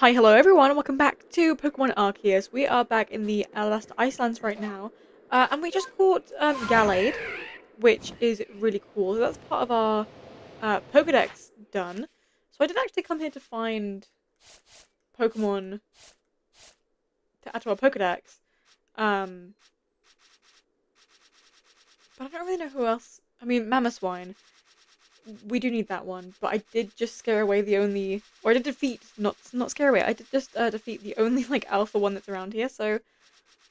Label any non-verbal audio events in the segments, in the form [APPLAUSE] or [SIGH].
Hi, hello everyone, welcome back to Pokemon Arceus. We are back in the Alabaster Icelands right now, uh, and we just caught um, Gallade, which is really cool. So that's part of our uh, Pokedex done. So I didn't actually come here to find Pokemon to add to our Pokedex. Um, but I don't really know who else. I mean, Mamoswine we do need that one, but I did just scare away the only, or I did defeat, not not scare away, I did just uh, defeat the only [LAUGHS] like alpha one that's around here, so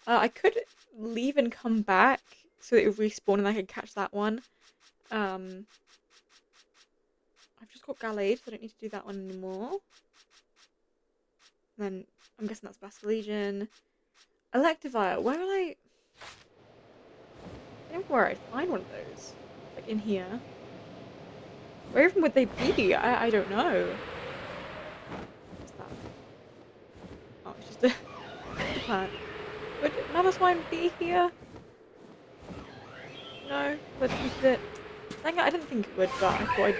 uh, I could leave and come back so it would respawn and I could catch that one. Um, I've just got Gallade, so I don't need to do that one anymore. And then I'm guessing that's Basculegion. Electivire, where would I... I don't know where I'd find one of those. Like in here. Where even would they be? I, I don't know. What's that? Oh, it's just a, [LAUGHS] plant. Would Mamoswine be here? No? But it... Dang it, I didn't think it would, but I thought I'd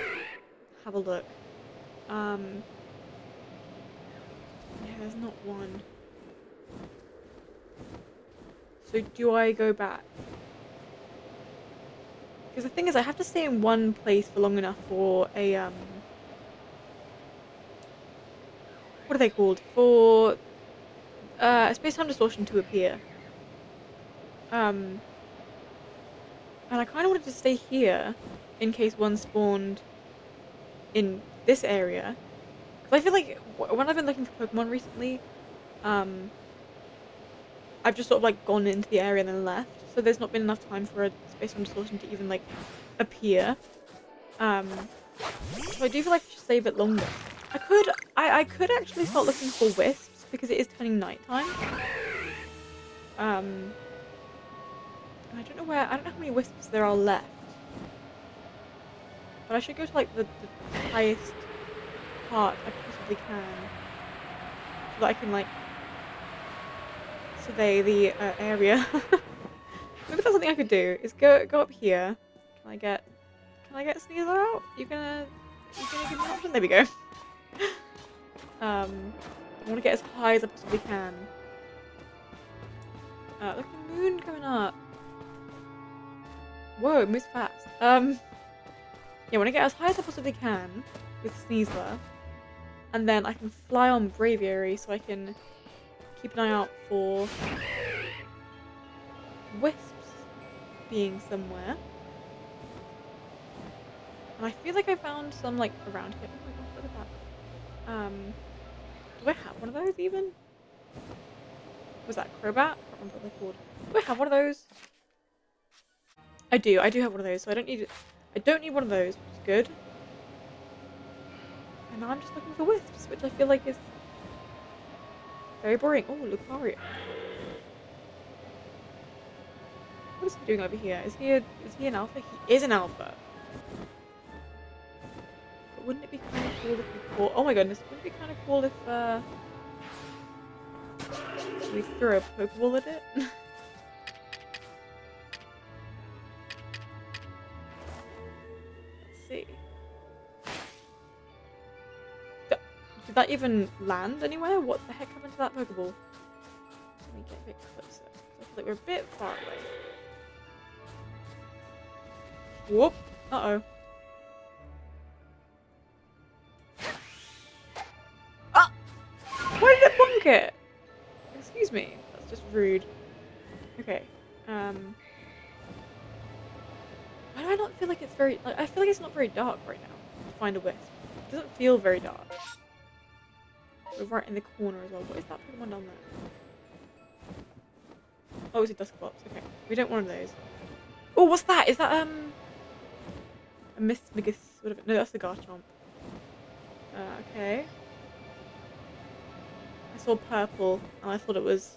have a look. Um... Yeah, there's not one. So do I go back? Because the thing is, I have to stay in one place for long enough for a, um... What are they called? For uh, a space-time distortion to appear. Um... And I kind of wanted to stay here in case one spawned in this area. Because I feel like when I've been looking for Pokemon recently, um, I've just sort of like gone into the area and then left. So there's not been enough time for a space time distortion to even like appear. Um, so I do feel like I should stay a bit longer. I could, I, I could actually start looking for wisps because it is turning nighttime. Um, I don't know where, I don't know how many wisps there are left. But I should go to like the, the highest part I possibly can. So that I can like survey the uh, area. [LAUGHS] Maybe that's something I could do. Is go go up here. Can I get can I get Sneasler out? You gonna you gonna give me an option? There we go. [LAUGHS] um I wanna get as high as I possibly can. Uh look at the moon coming up. Whoa, it moves fast. Um yeah, I wanna get as high as I possibly can with Sneasler. And then I can fly on Braviary so I can keep an eye out for wisps being somewhere. And I feel like I found some like around here. Oh my god, look at that. Um, do I have one of those even? Was that Crobat? I can't remember what they're called. Do I have one of those? I do, I do have one of those, so I don't need I don't need one of those, which is good. And now I'm just looking for wisps, which I feel like is very boring. Oh, Lucario. What is he doing over here? Is he a, is he an alpha? He is an alpha. But wouldn't it be kind of cool if we. Oh my goodness, wouldn't it be kind of cool if uh, we threw a Pokeball at it? [LAUGHS] Did that even land anywhere? What the heck happened to that Pokeball? Let me get a bit closer. I feel like we're a bit far away. Whoop. Uh-oh. Ah! Why did it bonk it? Excuse me. That's just rude. Okay. Um... Why do I not feel like it's very... Like, I feel like it's not very dark right now find a wisp. It doesn't feel very dark. We're right in the corner as well. What is that Pokemon down there? Oh, it's a Dusclops. Okay. We don't want one of those. Oh, what's that? Is that, um... A Mismagius, whatever. No, that's the Garchomp. Uh, okay. I saw purple and I thought it was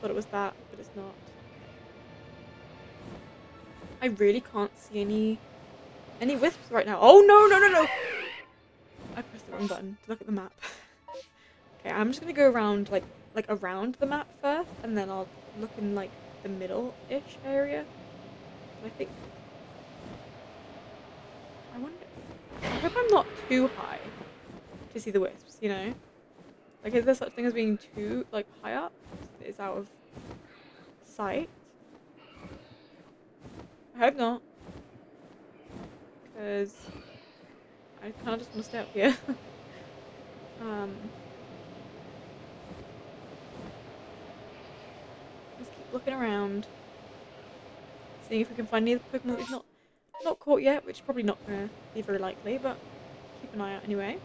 thought it was that, but it's not. I really can't see any any wisps right now. Oh no no no no! Wrong button to look at the map. [LAUGHS] okay, I'm just gonna go around like like around the map first, and then I'll look in like the middle-ish area. I think I wonder. I hope I'm not too high to see the wisps. you know? Like, is there such thing as being too, like, high up? It's out of sight? I hope not. Because I kind of just want to stay up here. [LAUGHS] um, let's keep looking around. Seeing if we can find any Pokemon we've not, not caught yet, which is probably not going to be very likely, but keep an eye out anyway.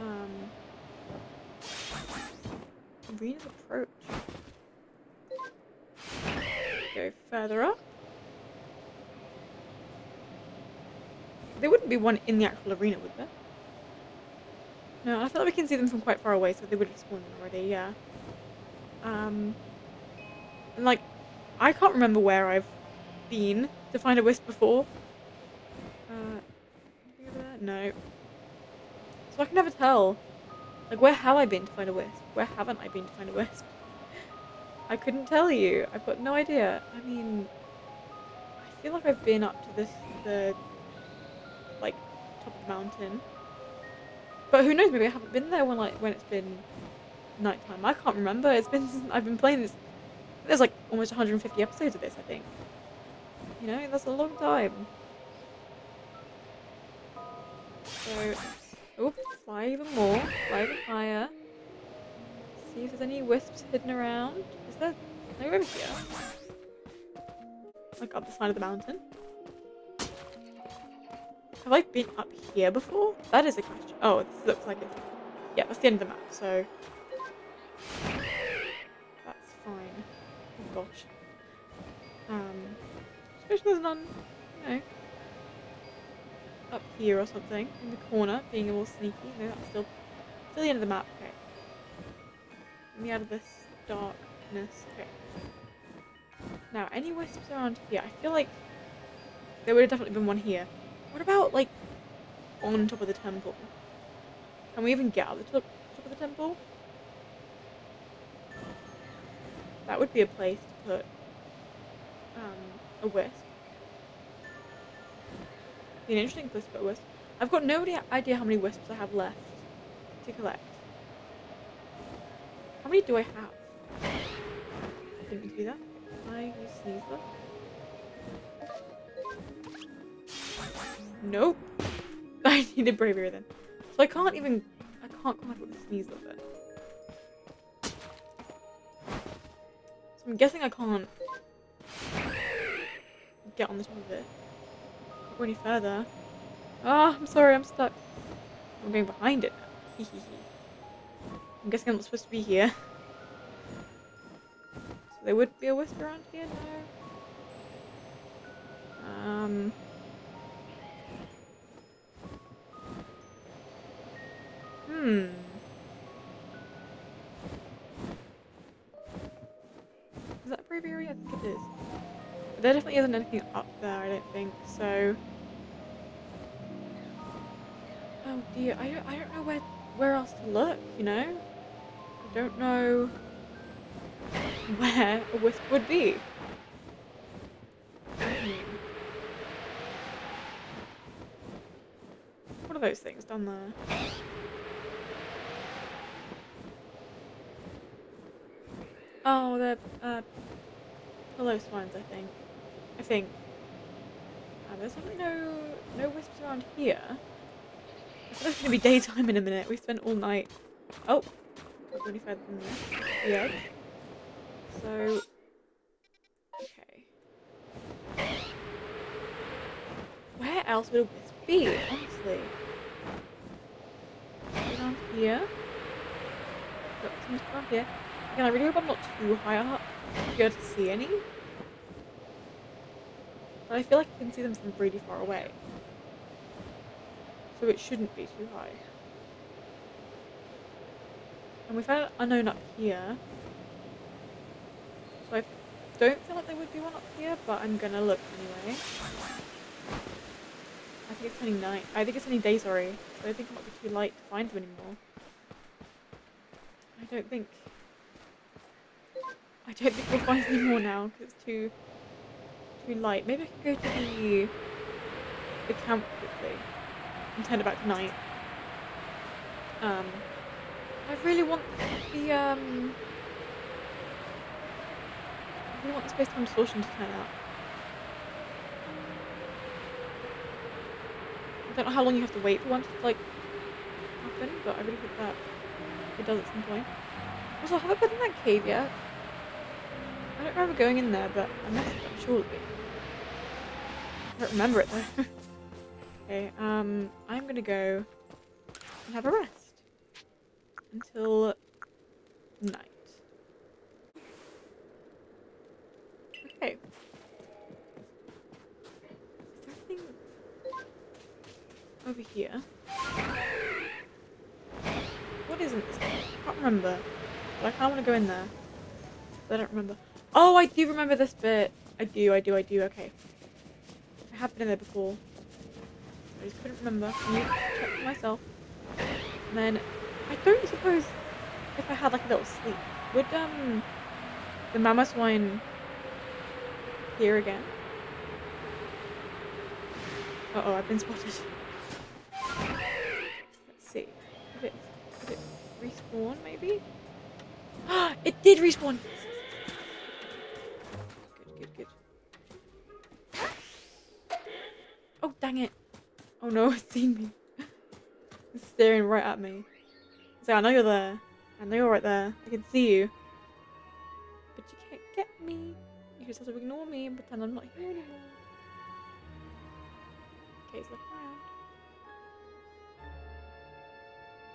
Um, Arena's approach. Go further up. There wouldn't be one in the actual arena, would there? No, I feel like we can see them from quite far away, so they would have spawned already, yeah. Um, and like, I can't remember where I've been to find a wisp before. Uh, no. So I can never tell. Like, where have I been to find a wisp? Where haven't I been to find a wisp? [LAUGHS] I couldn't tell you. I've got no idea. I mean, I feel like I've been up to this, the, like, top of the mountain. But who knows, maybe I haven't been there when, like, when it's been nighttime. I can't remember. It's been, I've been playing this, there's like almost 150 episodes of this, I think. You know, that's a long time. So, oh, fly even more, fly even higher. See if there's any wisps hidden around. Is there no over here? Like up the side of the mountain? Have I been up here before? That is a question. Oh, this looks like it's... Yeah, that's the end of the map, so... That's fine. Oh gosh. Um, Especially there's none, you know, up here or something, in the corner, being all sneaky. No, that's still, still the end of the map. Okay. Let me out of this darkness. Okay. Now, any wisps around here? I feel like there would have definitely been one here. What about, like, on top of the temple? Can we even get out the top, top of the temple? That would be a place to put um, a wisp. Be an interesting place to put a wisp. I've got no idea how many wisps I have left to collect. How many do I have? I Didn't do that. I use Sneasler. Nope. [LAUGHS] I needed Braviary then. So I can't even I can't come up with a Sneasler then. So I'm guessing I can't get on the top of it. Go any further. Ah, oh, I'm sorry, I'm stuck. I'm going behind it now. [LAUGHS] I'm guessing I'm not supposed to be here. So there would be a wisp around here? No. It is. But there definitely isn't anything up there, I don't think, so... Oh dear, I don't, I don't know where, where else to look, you know? I don't know where a wisp would be. What are those things down there? Oh, the uh, Piloswines, I think. I think. Uh, there's definitely no no wisps around here. It's gonna be daytime in a minute. We spent all night. Oh, can't any further than this. The. So, okay. Where else would wisp be? Honestly, around here. Got some around here. Again, I really hope I'm not too high up [LAUGHS] able to see any. But I feel like I can see them from really far away. So it shouldn't be too high. And we found an Unown up here. So I don't feel like there would be one up here, but I'm gonna look anyway. I think it's only night. I think it's only day, sorry. So I think it might be too light to find them anymore. I don't think I don't think we'll find any more now because it's too too light. Maybe I can go to the the camp quickly and turn it back to night. Um, I really want the um, I really want the space time distortion to turn out. I don't know how long you have to wait for one to like happen, but I really hope that it does at some point. Also, have I been in that cave yet? I don't remember going in there, but I must have surely. I don't remember it though. [LAUGHS] okay, um, I'm gonna go and have a rest until night. Okay. Is over here? What isn't this? I can't remember. But I of want to go in there. I don't remember. Oh, I do remember this bit. I do, I do, I do. Okay. I have been in there before. I just couldn't remember. I myself. And then I don't suppose if I had like a little sleep, would um the Mamoswine here again? Uh oh, I've been spotted. Let's see. Did it, did it respawn maybe? Ah [GASPS] it did respawn! Dang it. Oh no, [LAUGHS] it's seen me. It's staring right at me. So I know you're there. I know you're right there. I can see you. But you can't get me. You just have to ignore me and pretend I'm not here anymore. Okay, he's looking around.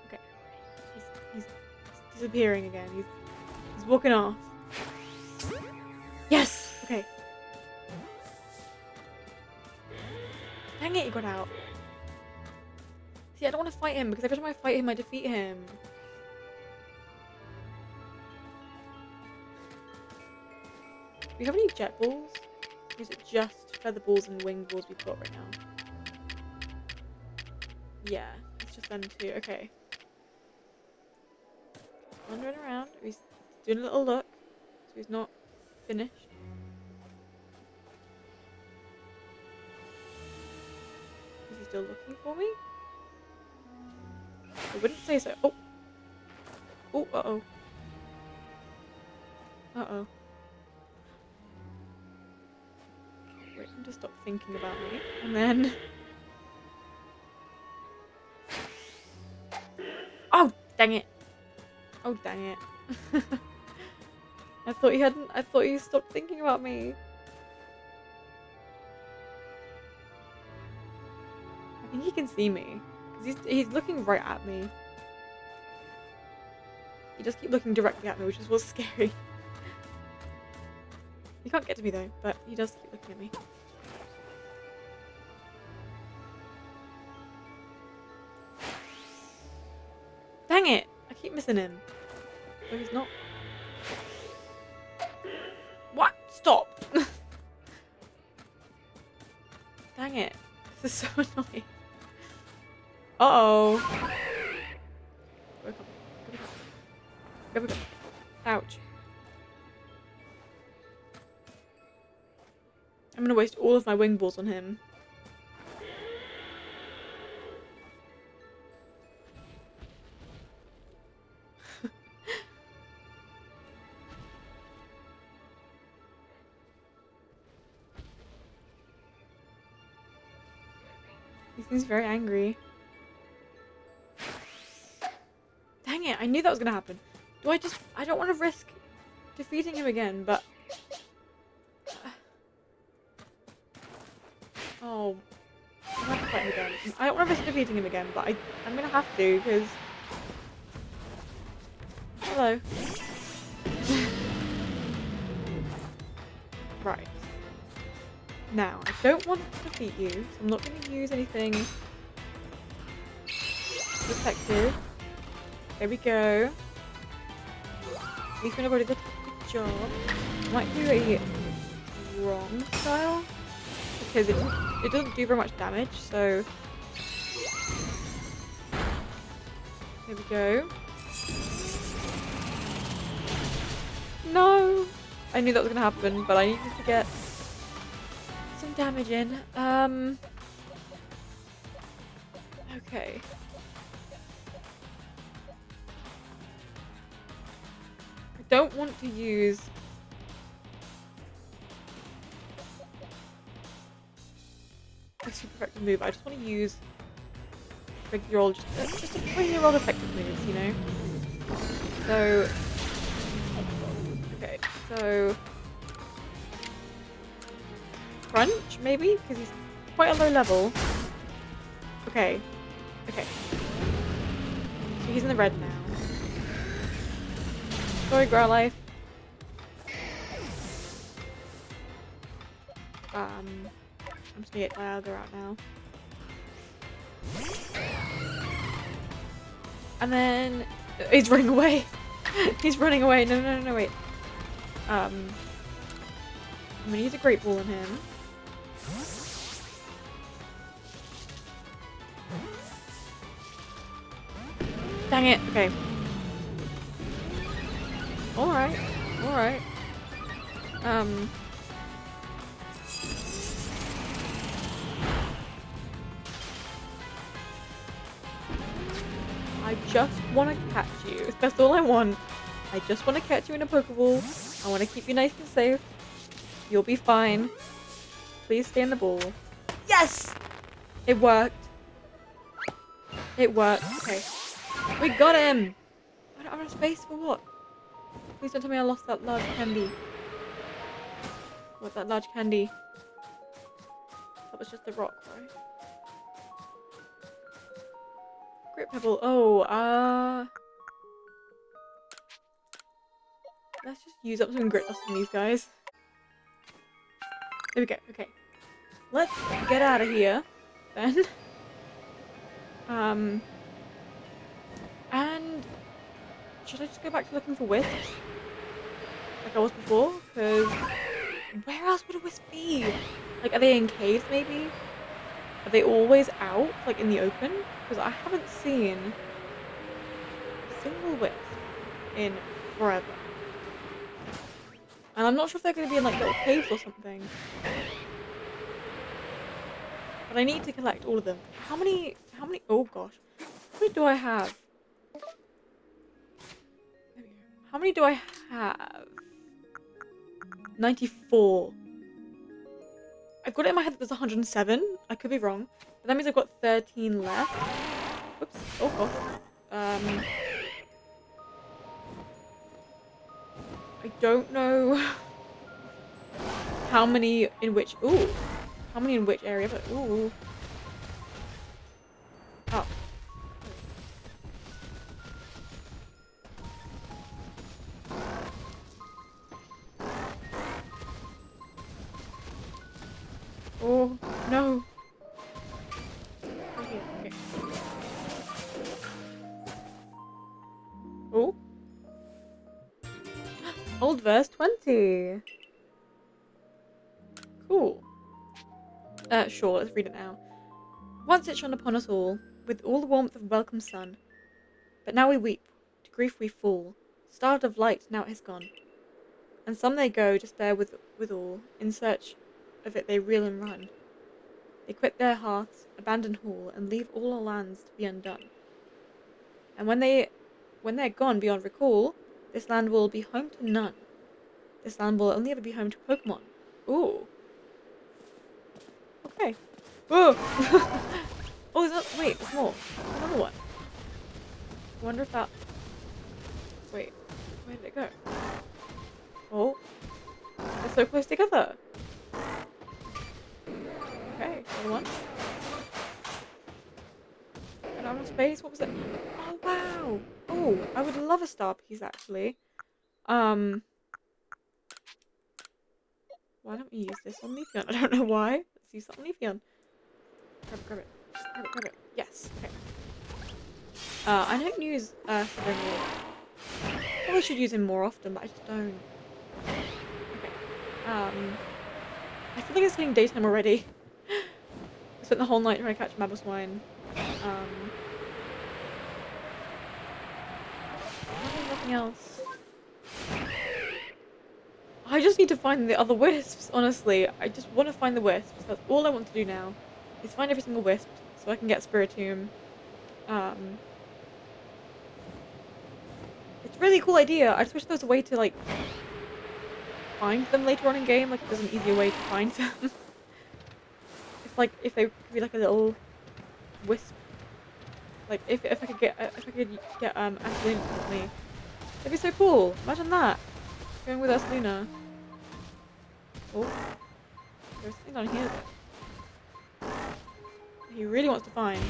Okay. He's, he's, he's disappearing again. He's, he's walking off. Yes! Okay. Dang it, he got out. See, I don't want to fight him because every time I fight him, I defeat him. Do we have any jet balls? Or is it just feather balls and wing balls we've got right now? Yeah, it's just them two. Okay. Wandering around. He's doing a little look. So he's not finished. Still looking for me? I wouldn't say so. Oh! Oh, uh-oh. Uh-oh. Wait him to stop thinking about me. And then... [LAUGHS] Oh, dang it. Oh, dang it. [LAUGHS] I thought he hadn't- I thought he stopped thinking about me. Think he can see me. He's, he's looking right at me. He just keep looking directly at me, which is what's [LAUGHS] scary. he can't get to me though, but he does keep looking at me. Dang it! I keep missing him. So he's not. What? Stop! [LAUGHS] Dang it. This is so [LAUGHS] annoying. Uh-oh. Ouch. I'm gonna waste all of my wing balls on him. [LAUGHS] he seems very angry. Knew that was gonna happen. Do I just- I don't want to risk defeating him again, but... [SIGHS] Oh. I to don't want to risk defeating him again, but I, I'm gonna have to, because... Hello. [SIGHS] right. Now, I don't want to defeat you, so I'm not going to use anything protective. There we go. At least when I've already did a good job. Might do a wrong style because it doesn't, it doesn't do very much damage. So there we go. No, I knew that was gonna happen, but I needed to get some damage in. Um. Okay. Don't want to use a super effective move. I just want to use regular old, just, just a regular old effective moves, you know? So, okay, so Crunch, maybe? Because he's quite a low level. Okay, okay. So he's in the red now. Sorry, life Um, I'm just gonna get Dialga out now. And then he's running away. [LAUGHS] he's running away. No, no, no, no, wait. Um, I'm gonna use a Great Ball on him. Dang it. Okay. Alright. Alright. Um. I just want to catch you. [LAUGHS] That's all I want. I just want to catch you in a Pokeball. I want to keep you nice and safe. You'll be fine. Please stay in the ball. Yes! It worked. It worked. Okay. We got him! I don't have enough space for what? Please don't tell me I lost that large candy. What, that large candy? That was just a rock, right? Grit Pebble. Oh, uh... Let's just use up some grit dust on these guys. There we go, okay. Let's get out of here, then. um... Should I just go back to looking for wisps? Like I was before? Because... Where else would a wisp be? Like, are they in caves, maybe? Are they always out, like, in the open? Because I haven't seen a single wisp in forever. And I'm not sure if they're going to be in, like, little caves or something. But I need to collect all of them. How many, how many, oh gosh. How many do I have? How many do I have? 94. I've got it in my head that there's 107. I could be wrong. But that means I've got 13 left. Oops. Oh gosh. Um... I don't know [LAUGHS] how many in which. Ooh, how many in which area? But ooh. Cool. Uh, sure, let's read it now. Once it shone upon us all, with all the warmth of a welcome sun. But now we weep, to grief we fall. Starved of light, now it has gone. And some they go, despair there with withal, in search of it they reel and run. They quit their hearths, abandon hall, and leave all our lands to be undone. And when they when they're gone beyond recall, this land will be home to none. This land will only ever be home to Pokemon. Ooh. Okay. Ooh. [LAUGHS] oh, is that wait, there's more. Another one. I wonder if that Wait, where did it go? Oh. They're so close together. Okay, another one. And out of space, what was it? Oh wow! Oh, I would love a star piece actually. Um, why don't we use this on Leafeon? [LAUGHS] I don't know why. Let's use that on Grab it, grab it. Grab it, grab it. Yes, okay. Uh, I don't use Earth more. Probably should use him more often, but I just don't. Okay. Um, I feel like it's getting daytime already. [LAUGHS] I spent the whole night trying to catch Mamoswine. Um, nothing else. I just need to find the other wisps, honestly. I just want to find the wisps. That's all I want to do now. Is find every single wisp so I can get Spiritomb. Um, it's really cool idea. I just wish there was a way to like find them later on in game. Like there's an easier way to find [LAUGHS] them. if like if they could be like a little wisp. Like if if I could get if I could get um Asalina with me, that'd be so cool. Imagine that. Going with Asalina. Oh, there's something on here. He really wants to find.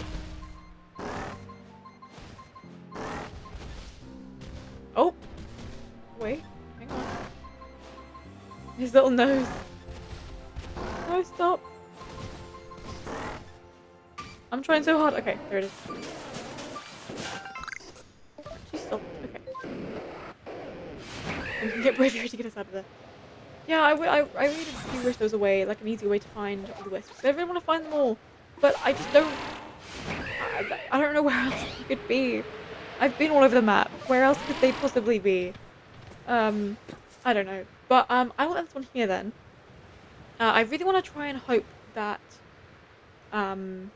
Oh! Wait, hang on. His little nose. No, stop. I'm trying so hard. Okay, there it is. She stopped. Okay. We can get Braviary [LAUGHS] to get us out of there. Yeah, I, I, I really do wish there was a way, like an easy way to find all the wisps. I really want to find them all, but I just don't. I, I don't know [LAUGHS] where else they could be. I've been all over the map. Where else could they possibly be? Um, I don't know. But um, I will end this one here then. Uh, I really want to try and hope that um,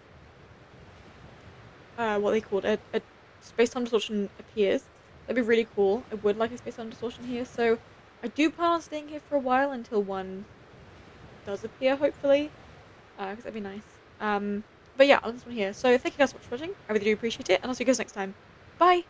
uh, what they called a, a space time distortion appears. That'd be really cool. I would like a space time distortion here. So I do plan on staying here for a while until one does appear, hopefully, because uh, that'd be nice. Um, but yeah, I'll end this one here. So thank you guys so much for watching. I really do appreciate it, and I'll see you guys next time. Bye!